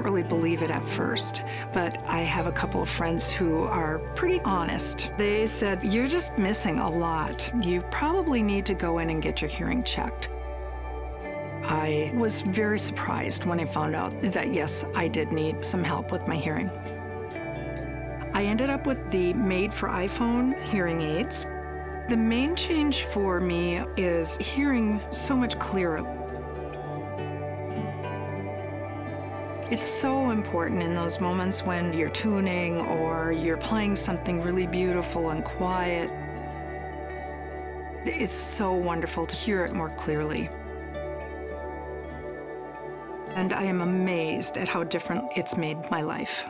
really believe it at first, but I have a couple of friends who are pretty honest. They said, You're just missing a lot. You probably need to go in and get your hearing checked. I was very surprised when I found out that yes, I did need some help with my hearing. I ended up with the made for iPhone hearing aids. The main change for me is hearing so much clearer. It's so important in those moments when you're tuning or you're playing something really beautiful and quiet. It's so wonderful to hear it more clearly. And I am amazed at how different it's made my life.